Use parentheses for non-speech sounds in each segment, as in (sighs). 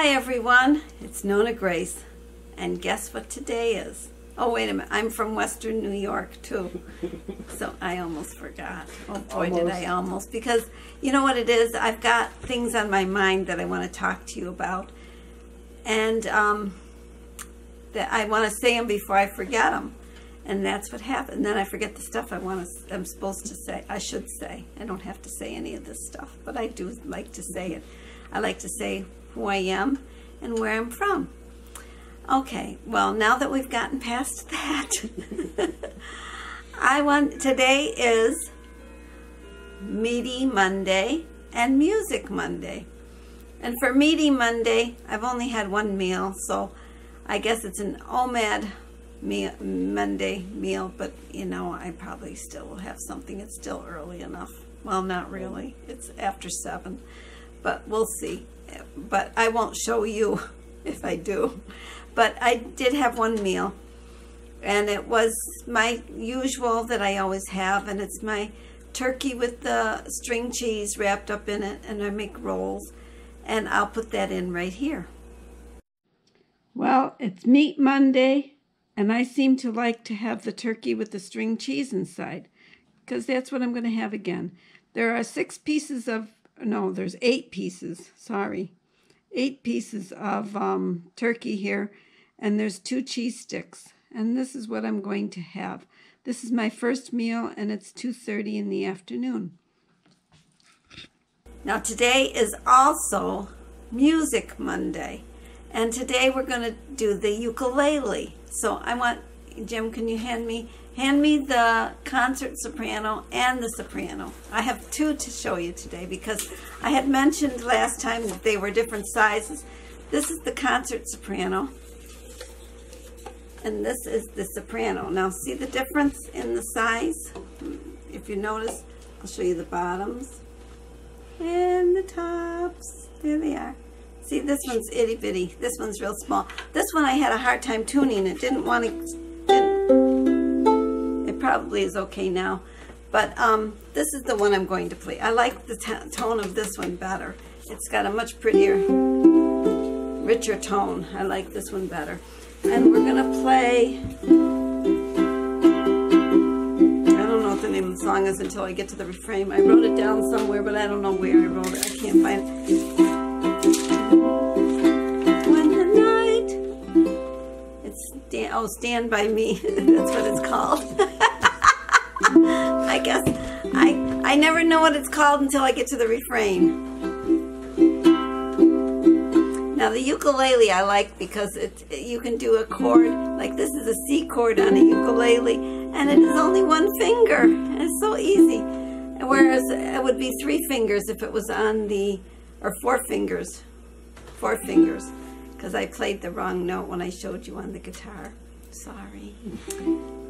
Hi everyone, it's Nonna Grace, and guess what today is? Oh wait a minute, I'm from Western New York too, (laughs) so I almost forgot. Oh boy, did I almost! Because you know what it is? I've got things on my mind that I want to talk to you about, and um, that I want to say them before I forget them, and that's what happened. Then I forget the stuff I want to. I'm supposed to say. I should say. I don't have to say any of this stuff, but I do like to say it. I like to say who I am and where I'm from. Okay, well, now that we've gotten past (laughs) that, I want, today is Meaty Monday and Music Monday. And for Meaty Monday, I've only had one meal, so I guess it's an OMAD meal, Monday meal, but you know, I probably still will have something. It's still early enough. Well, not really. It's after seven, but we'll see. But I won't show you (laughs) if I do. But I did have one meal, and it was my usual that I always have, and it's my turkey with the string cheese wrapped up in it, and I make rolls, and I'll put that in right here. Well, it's Meat Monday, and I seem to like to have the turkey with the string cheese inside, because that's what I'm going to have again. There are six pieces of, no, there's eight pieces, sorry, eight pieces of um, turkey here, and there's two cheese sticks. And this is what I'm going to have. This is my first meal, and it's 2.30 in the afternoon. Now today is also Music Monday. And today we're going to do the ukulele. So I want, Jim, can you hand me Hand me the concert soprano and the soprano. I have two to show you today because I had mentioned last time that they were different sizes. This is the concert soprano and this is the soprano. Now see the difference in the size? Hmm, if you notice, I'll show you the bottoms and the tops. There they are. See, this one's itty bitty. This one's real small. This one I had a hard time tuning. It didn't want to probably is okay now. But um, this is the one I'm going to play. I like the tone of this one better. It's got a much prettier, richer tone. I like this one better. And we're going to play... I don't know what the name of the song is until I get to the refrain. I wrote it down somewhere, but I don't know where I wrote it. I can't find it. When the night... It's Oh, Stand By Me. (laughs) That's what it's called. (laughs) I guess I I never know what it's called until I get to the refrain. Now the ukulele I like because it you can do a chord like this is a C chord on a ukulele and it is only one finger. It's so easy. Whereas it would be three fingers if it was on the or four fingers. Four fingers because I played the wrong note when I showed you on the guitar. Sorry.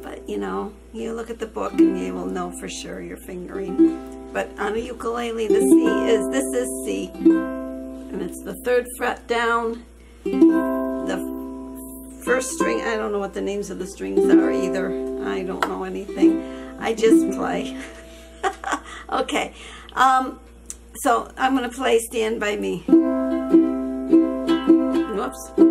But, you know, you look at the book and you will know for sure you're fingering. But on a ukulele, the C is, this is C. And it's the third fret down. The first string, I don't know what the names of the strings are either. I don't know anything. I just play. (laughs) okay. Um, so I'm going to play Stand By Me. Whoops.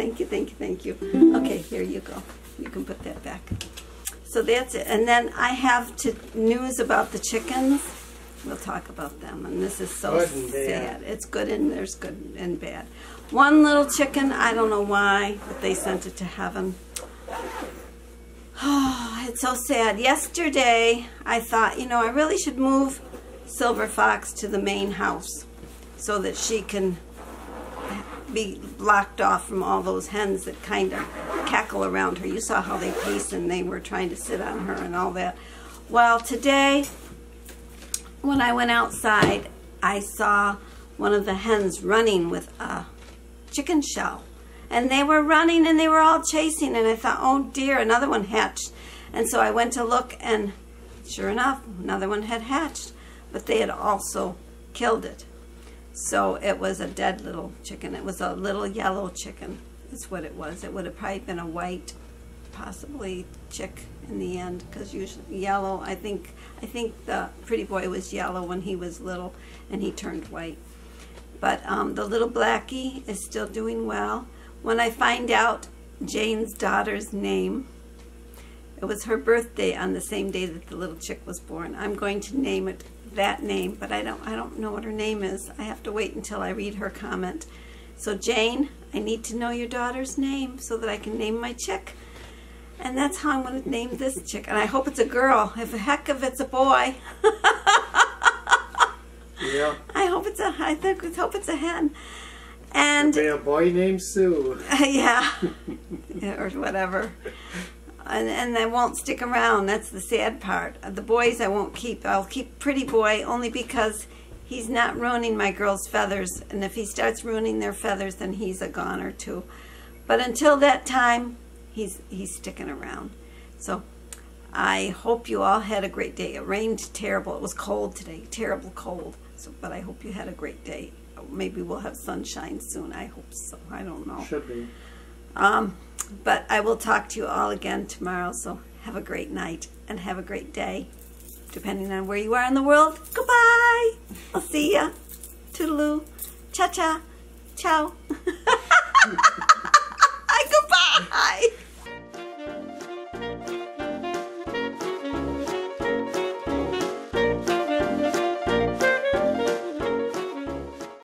thank you, thank you, thank you. Okay, here you go. You can put that back. So that's it. And then I have to, news about the chickens. We'll talk about them. And this is so sad. It's good and there's good and bad. One little chicken, I don't know why, but they sent it to heaven. Oh, (sighs) it's so sad. Yesterday, I thought, you know, I really should move Silver Fox to the main house so that she can be blocked off from all those hens that kind of cackle around her. You saw how they pace and they were trying to sit on her and all that. Well, today, when I went outside, I saw one of the hens running with a chicken shell. And they were running and they were all chasing. And I thought, oh dear, another one hatched. And so I went to look, and sure enough, another one had hatched. But they had also killed it. So it was a dead little chicken. It was a little yellow chicken. That's what it was. It would have probably been a white, possibly chick in the end, because usually yellow. I think I think the pretty boy was yellow when he was little, and he turned white. But um, the little blackie is still doing well. When I find out Jane's daughter's name, it was her birthday on the same day that the little chick was born. I'm going to name it that name, but I don't I don't know what her name is. I have to wait until I read her comment. So Jane, I need to know your daughter's name so that I can name my chick. And that's how I'm going to name this chick. And I hope it's a girl. If a heck if it's a boy. Yeah. I hope it's a I think I hope it's a hen. And Be a boy named Sue. (laughs) yeah, (laughs) or whatever. And, and I won't stick around. That's the sad part. Uh, the boys I won't keep. I'll keep Pretty Boy only because he's not ruining my girls' feathers. And if he starts ruining their feathers, then he's a goner too. But until that time, he's he's sticking around. So I hope you all had a great day. It rained terrible. It was cold today, terrible cold. So, but I hope you had a great day. Maybe we'll have sunshine soon. I hope so. I don't know. Should be. Um, but I will talk to you all again tomorrow. So have a great night and have a great day, depending on where you are in the world. Goodbye. I'll see ya. Toodaloo. Cha cha. Ciao. (laughs)